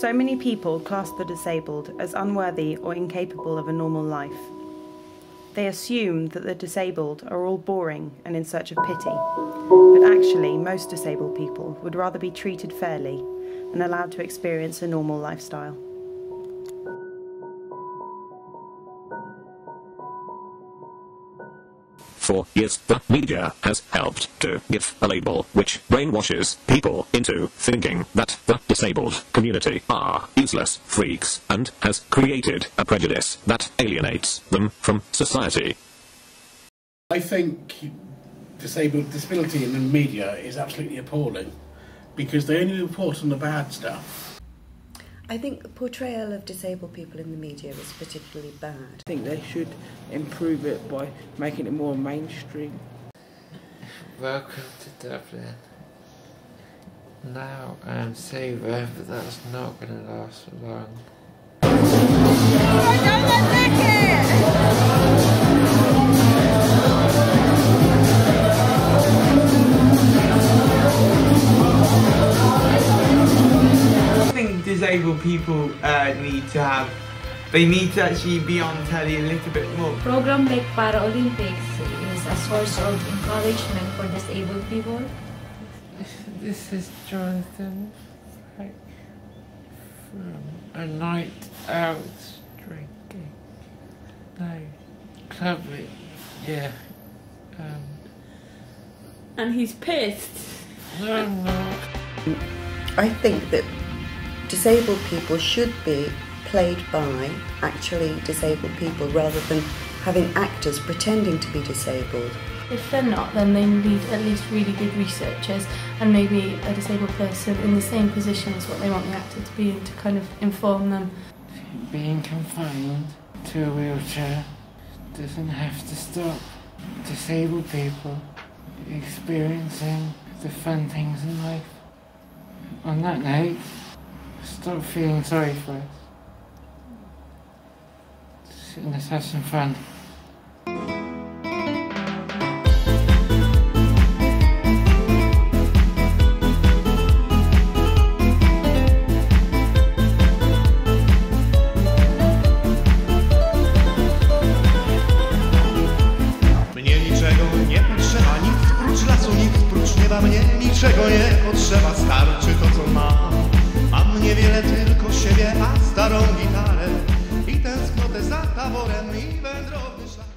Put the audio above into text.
So many people class the disabled as unworthy or incapable of a normal life. They assume that the disabled are all boring and in search of pity, but actually, most disabled people would rather be treated fairly and allowed to experience a normal lifestyle. For years, the media has helped to give a label which brainwashes people into thinking that the disabled community are useless freaks and has created a prejudice that alienates them from society. I think disabled disability in the media is absolutely appalling because they only report on the bad stuff. I think the portrayal of disabled people in the media is particularly bad. I think they should improve it by making it more mainstream. Welcome to Dublin. Now I'm sober, but that's not going to last for long. Disabled people uh, need to have, they need to actually be on telly a little bit more. Program like Paralympics is a source of encouragement for disabled people. This is Jonathan from a night out drinking. No, clubbing, yeah. Um, and he's pissed. No, no. I think that disabled people should be played by actually disabled people rather than having actors pretending to be disabled. If they're not, then they need at least really good researchers and maybe a disabled person in the same position as what they want the actor to be in to kind of inform them. Being confined to a wheelchair doesn't have to stop disabled people experiencing the fun things in life. On that note, Stop feeling sorry for us. Let's have some fun. Mnie niczego nie potrzeba, nic prócz lasu, nic prócz nieba mnie niczego nie potrzeba, starczy to co ora mi vedrò pensare